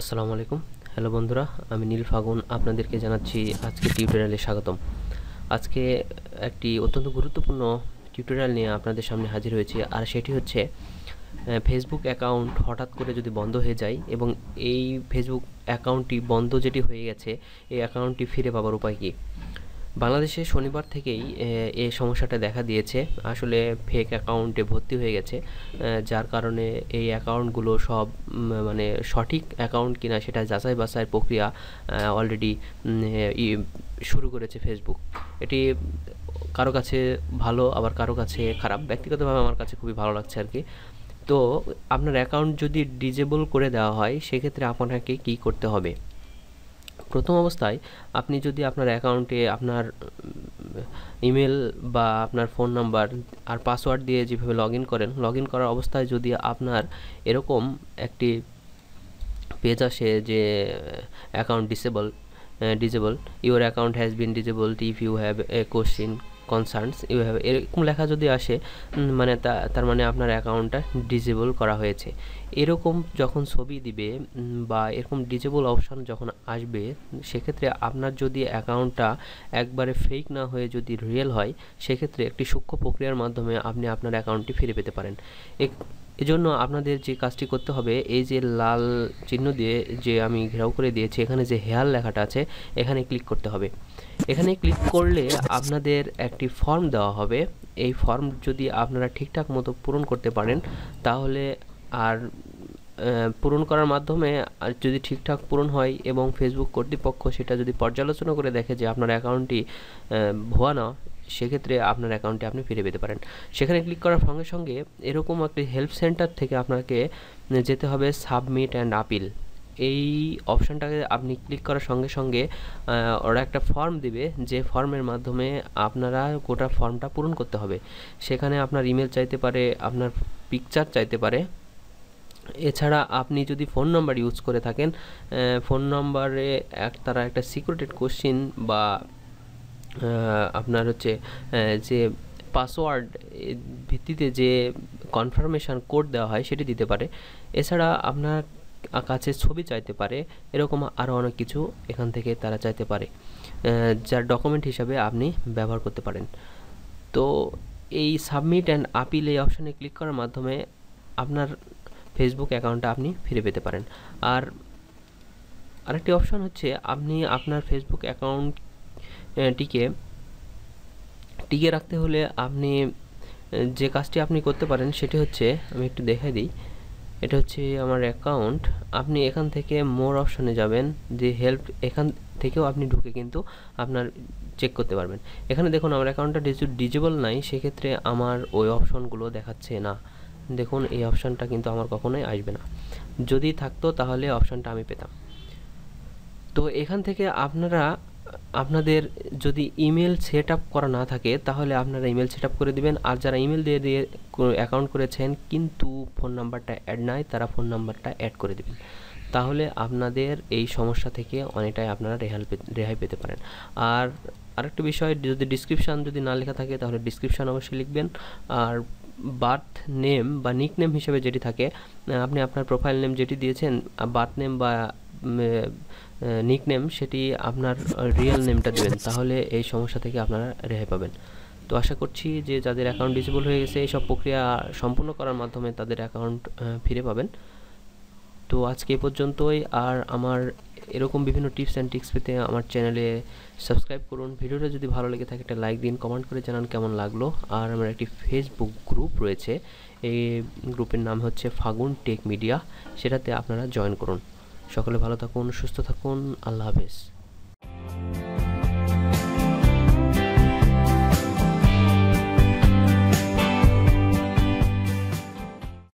আসসালামু আলাইকুম। হ্যালো বন্ধুরা, আমি নীল ফাগুন আপনাদেরকে জানাচ্ছি আজকে টিউটোরিয়ালে স্বাগতম। আজকে একটি অত্যন্ত গুরুত্বপূর্ণ টিউটোরিয়াল নিয়ে আপনাদের সামনে হাজির হয়েছি, আর সেটি হচ্ছে ফেসবুক অ্যাকাউন্ট হঠাৎ করে যদি বন্ধ হয়ে যায় এবং এই ফেসবুক অ্যাকাউন্টটি বন্ধ যেটি হয়ে গেছে, এই অ্যাকাউন্টটি ফিরে পাবার উপায় কী? বাংলাদেশে শনিবার থেকেই এই সমস্যাটা দেখা দিয়েছে। আসলে ফেক অ্যাকাউন্টে ভর্তি হয়ে গেছে যার কারণে এই অ্যাকাউন্টগুলো সব মানে সঠিক অ্যাকাউন্ট কিনা সেটা যাচাই বাছাইয়ের প্রক্রিয়া অলরেডি শুরু করেছে ফেসবুক এটি কারও কাছে ভালো, আবার কারও কাছে খারাপ। ব্যক্তিগতভাবে আমার কাছে খুবই ভালো লাগছে আর কি। তো আপনার অ্যাকাউন্ট যদি ডিজেবল করে দেওয়া হয়, সেক্ষেত্রে আপনাকে কী করতে হবে? প্রথম অবস্থায় আপনি যদি আপনার অ্যাকাউন্টে আপনার ইমেল বা আপনার ফোন নাম্বার আর পাসওয়ার্ড দিয়ে যেভাবে লগ করেন লগ করার অবস্থায় যদি আপনার এরকম একটি পেজ আসে যে, account disable disable your account has been disable if you have a question concerns এইভাবে এরকম লেখা যদি আসে মানে তার মানে আপনার অ্যাকাউন্টটা ডিজেবল করা হয়েছে। এরকম যখন ছবি দিবে বা এরকম ডিজেবল অপশান যখন আসবে, সেক্ষেত্রে আপনার যদি অ্যাকাউন্টটা একবারে ফেক না হয়ে যদি রিয়েল হয়, সেক্ষেত্রে একটি সূক্ষ্ম প্রক্রিয়ার মাধ্যমে আপনি আপনার অ্যাকাউন্টটি ফিরে পেতে পারেন। এজন্য আপনাদের যে কাজটি করতে হবে, এই যে লাল চিহ্ন দিয়ে যে আমি ঘেরাও করে দিয়েছি, এখানে যে হেয়ার লেখাটা আছে, এখানে ক্লিক করতে হবে। এখানে ক্লিক করলে আপনাদের একটি ফর্ম দেওয়া হবে। এই ফর্ম যদি আপনারা ঠিকঠাক মতো পূরণ করতে পারেন, তাহলে আর পূরণ করার মাধ্যমে আর যদি ঠিকঠাক পূরণ হয় এবং ফেসবুক কর্তৃপক্ষ সেটা যদি পর্যালোচনা করে দেখে যে আপনার অ্যাকাউন্টটি ভুয়া না সেক্ষেত্রে আপনার অ্যাকাউন্টে আপনি ফিরে পেতে পারেন। সেখানে ক্লিক করার সঙ্গে সঙ্গে এরকম একটি হেল্প সেন্টার থেকে আপনাকে যেতে হবে সাবমিট অ্যান্ড আপিল এই অপশানটাকে আপনি ক্লিক করার সঙ্গে সঙ্গে ওরা একটা ফর্ম দিবে। যে ফর্মের মাধ্যমে আপনারা গোটা ফর্মটা পূরণ করতে হবে। সেখানে আপনার ইমেল চাইতে পারে, আপনার পিকচার চাইতে পারে। এছাড়া আপনি যদি ফোন নাম্বার ইউজ করে থাকেন ফোন নাম্বারে এক তারা একটা সিক্রেটেড কোশ্চিন বা আপনার হচ্ছে যে পাসওয়ার্ড ভিত্তিতে যে কনফার্মেশান কোড দেওয়া হয় সেটি দিতে পারে। এছাড়া আপনার কাছে ছবি চাইতে পারে, এরকম আরও অনেক কিছু এখান থেকে তারা চাইতে পারে যার ডকুমেন্ট হিসাবে আপনি ব্যবহার করতে পারেন। তো এই সাবমিট অ্যান্ড আপিল এই অপশানে ক্লিক করার মাধ্যমে আপনার ফেসবুক অ্যাকাউন্টটা আপনি ফিরে পেতে পারেন। আর আরেকটি অপশান হচ্ছে, আপনি আপনার ফেসবুক অ্যাকাউন্টটিকে টিকে টিকে রাখতে হলে আপনি যে কাজটি আপনি করতে পারেন সেটি হচ্ছে, আমি একটু দেখে দিই, এটা হচ্ছে আমার অ্যাকাউন্ট আপনি এখান থেকে মোর অপশনে যাবেন, যে হেল্প এখান থেকেও আপনি ঢুকে কিন্তু আপনার চেক করতে পারবেন। এখানে দেখুন, আমার অ্যাকাউন্টটা ডিজেবল নাই, সেক্ষেত্রে আমার ওই অপশনগুলো দেখাচ্ছে না। দেখুন, এই অপশানটা কিন্তু আমার কখনোই আসবে না। যদি থাকতো তাহলে অপশানটা আমি পেতাম। তো এখান থেকে আপনারা আপনাদের যদি ইমেল সেট আপ করা না থাকে, তাহলে আপনারা ইমেল সেট আপ করে দেবেন। আর যারা ইমেল দিয়ে দিয়ে অ্যাকাউন্ট করেছেন, কিন্তু ফোন নাম্বারটা অ্যাড নাই, তারা ফোন নাম্বারটা অ্যাড করে দেবেন। তাহলে আপনাদের এই সমস্যা থেকে অনেকটাই আপনারা রেহাল রেহাই পেতে পারেন। আর আরেকটা বিষয়, যদি ডিসক্রিপশান যদি না লেখা থাকে, তাহলে ডিসক্রিপশান অবশ্যই লিখবেন। আর বার্থ নেম বা নিক নেম হিসেবে যেটি থাকে আপনি আপনার প্রোফাইল নেম যেটি দিয়েছেন বার্থ নেম বা নিক নেম সেটি আপনার রিয়েল নেমটা দেবেন। তাহলে এই সমস্যা থেকে আপনারা রেহাই পাবেন। তো আশা করছি যে যাদের অ্যাকাউন্ট ডিসেবল হয়ে গেছে, এই সব প্রক্রিয়া সম্পূর্ণ করার মাধ্যমে তাদের অ্যাকাউন্ট ফিরে পাবেন। তো আজকে এ পর্যন্তই। আর আমার এরকম বিভিন্ন টিপস অ্যান্ড টিক্স পেতে আমার চ্যানেলে সাবস্ক্রাইব করুন। ভিডিওটা যদি ভালো লেগে থাকে, একটা লাইক দিন কমেন্ট করে জানান কেমন লাগল। আর আমার একটি ফেসবুক গ্রুপ রয়েছে। এই গ্রুপের নাম হচ্ছে ফাগুন টেক মিডিয়া সেটাতে আপনারা জয়েন করুন। সকলে ভালো থাকুন সুস্থ থাকুন আল্লাহ হাফেজ।